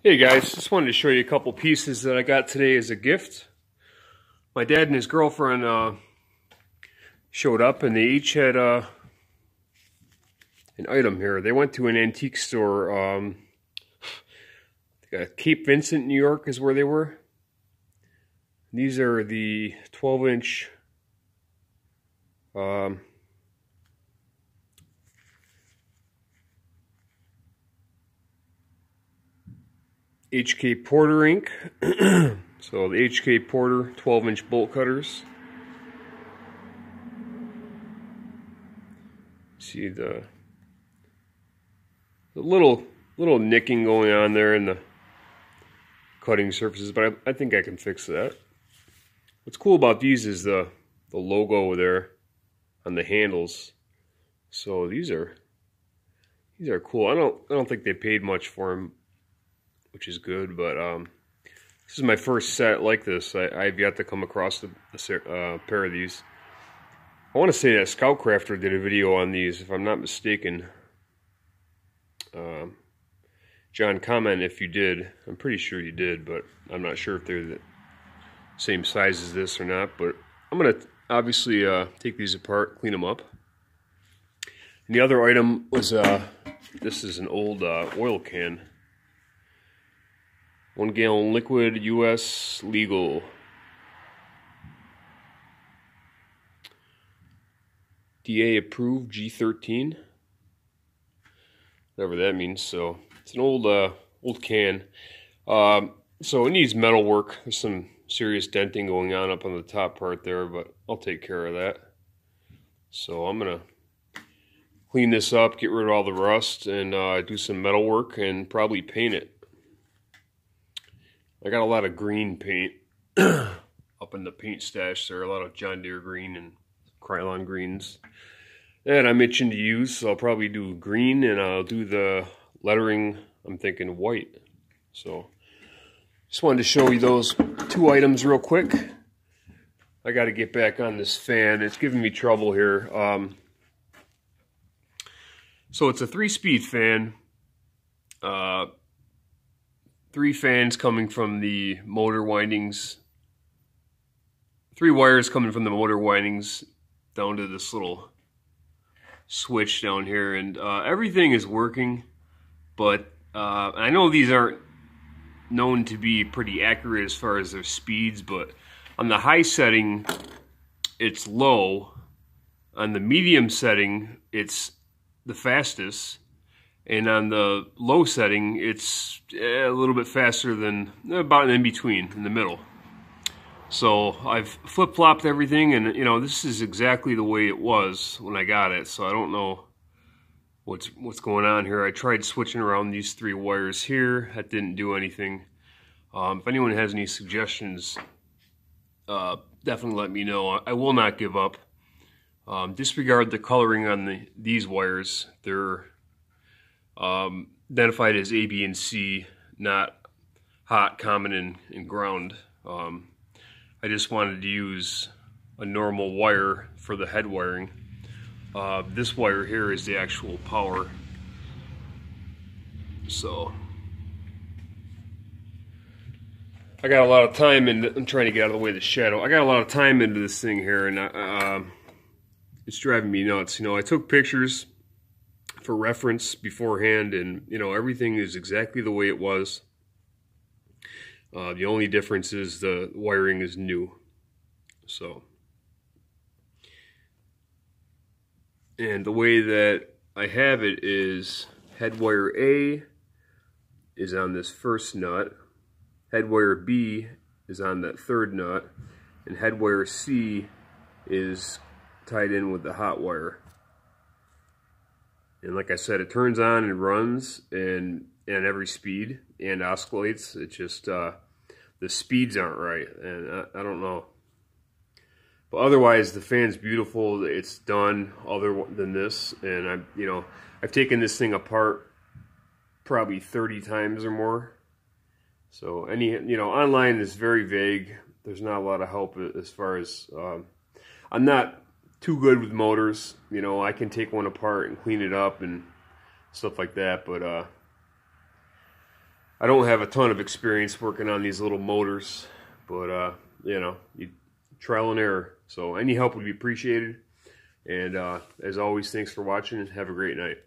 Hey guys, just wanted to show you a couple pieces that I got today as a gift. My dad and his girlfriend uh, showed up and they each had uh, an item here. They went to an antique store. Um, Cape Vincent, New York is where they were. These are the 12 inch um, HK Porter ink. so the HK Porter 12 inch bolt cutters. See the the little little nicking going on there in the cutting surfaces, but I, I think I can fix that. What's cool about these is the the logo there on the handles. So these are these are cool. I don't I don't think they paid much for them which is good. But um, this is my first set like this. I, have yet to come across a, uh, pair of these. I want to say that Scoutcrafter did a video on these, if I'm not mistaken. Um, John, comment if you did. I'm pretty sure you did, but I'm not sure if they're the same size as this or not. But I'm going to obviously uh, take these apart, clean them up. And the other item was, uh, this is an old uh, oil can. One gallon liquid, U.S. legal. DA approved G13. Whatever that means. So it's an old uh, old can. Um, so it needs metal work. There's some serious denting going on up on the top part there, but I'll take care of that. So I'm gonna clean this up, get rid of all the rust, and uh, do some metal work and probably paint it. I got a lot of green paint up in the paint stash there, are a lot of John Deere green and Krylon greens. And I'm itching to use, so I'll probably do green and I'll do the lettering, I'm thinking white. So, just wanted to show you those two items real quick. I got to get back on this fan. It's giving me trouble here. Um, so it's a three-speed fan. Uh, three fans coming from the motor windings, three wires coming from the motor windings down to this little switch down here. And uh, everything is working, but uh, I know these aren't known to be pretty accurate as far as their speeds, but on the high setting, it's low. On the medium setting, it's the fastest and on the low setting it's eh, a little bit faster than about in between in the middle. So I've flip-flopped everything and you know this is exactly the way it was when I got it. So I don't know what's what's going on here. I tried switching around these three wires here. That didn't do anything. Um, if anyone has any suggestions uh, definitely let me know. I will not give up. Um, disregard the coloring on the these wires. They're um, identified as A, B, and C, not hot, common, and, and ground. Um, I just wanted to use a normal wire for the head wiring. Uh, this wire here is the actual power. So I got a lot of time in. I'm trying to get out of the way of the shadow. I got a lot of time into this thing here, and uh, it's driving me nuts. You know, I took pictures for reference beforehand, and you know everything is exactly the way it was. Uh, the only difference is the wiring is new. So, and the way that I have it is head wire A is on this first nut, head wire B is on that third nut, and head wire C is tied in with the hot wire. And like I said, it turns on and runs and and every speed and oscillates. It just uh, the speeds aren't right, and I, I, don't know. But otherwise, the fan's beautiful. It's done other than this, and I'm you know I've taken this thing apart probably 30 times or more. So any you know online is very vague. There's not a lot of help as far as um, I'm not too good with motors. You know, I can take one apart and clean it up and stuff like that. But uh, I don't have a ton of experience working on these little motors, but uh, you know, you, trial and error. So any help would be appreciated. And uh, as always, thanks for watching and have a great night.